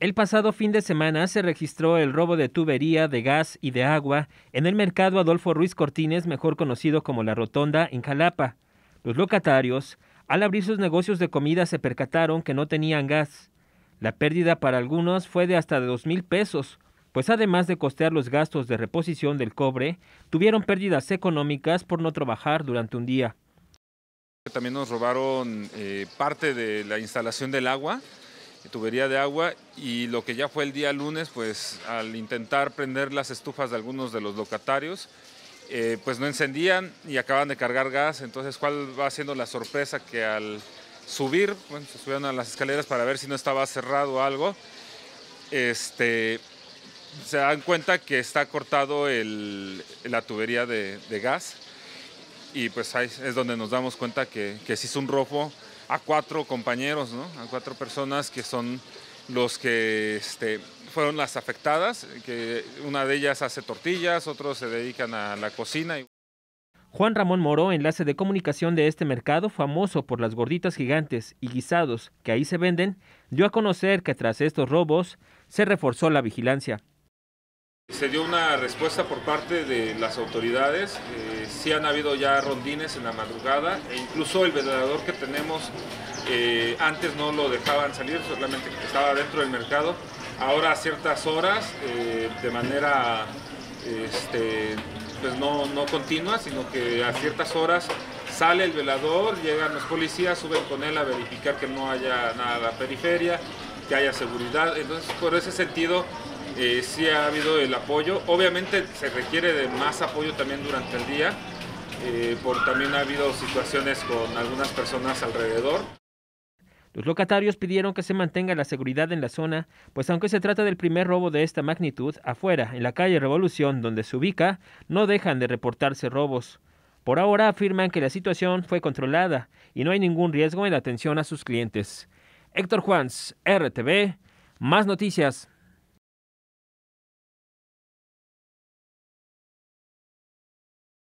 El pasado fin de semana se registró el robo de tubería de gas y de agua en el mercado Adolfo Ruiz Cortines, mejor conocido como La Rotonda, en Jalapa. Los locatarios, al abrir sus negocios de comida, se percataron que no tenían gas. La pérdida para algunos fue de hasta de dos mil pesos, pues además de costear los gastos de reposición del cobre, tuvieron pérdidas económicas por no trabajar durante un día. También nos robaron eh, parte de la instalación del agua, tubería de agua, y lo que ya fue el día lunes, pues al intentar prender las estufas de algunos de los locatarios, eh, pues no encendían y acaban de cargar gas. Entonces, ¿cuál va siendo la sorpresa? Que al subir, bueno, se subieron a las escaleras para ver si no estaba cerrado algo, este, se dan cuenta que está cortado la tubería de, gas y pues ahí es donde nos damos cuenta que, que se hizo un robo a cuatro compañeros, ¿no? a cuatro personas que son los que este, fueron las afectadas, que una de ellas hace tortillas, otros se dedican a la cocina. Juan Ramón Moro, enlace de comunicación de este mercado, famoso por las gorditas gigantes y guisados que ahí se venden, dio a conocer que tras estos robos se reforzó la vigilancia. Se dio una respuesta por parte de las autoridades, eh, sí han habido ya rondines en la madrugada e incluso el velador que tenemos eh, antes no lo dejaban salir, solamente estaba dentro del mercado, ahora a ciertas horas eh, de manera este, pues no, no continua, sino que a ciertas horas sale el velador, llegan los policías, suben con él a verificar que no haya nada a la periferia, que haya seguridad, entonces por ese sentido eh, sí ha habido el apoyo. Obviamente se requiere de más apoyo también durante el día, eh, por también ha habido situaciones con algunas personas alrededor. Los locatarios pidieron que se mantenga la seguridad en la zona, pues aunque se trata del primer robo de esta magnitud, afuera, en la calle Revolución, donde se ubica, no dejan de reportarse robos. Por ahora afirman que la situación fue controlada y no hay ningún riesgo en la atención a sus clientes. Héctor Juans, RTV, más noticias.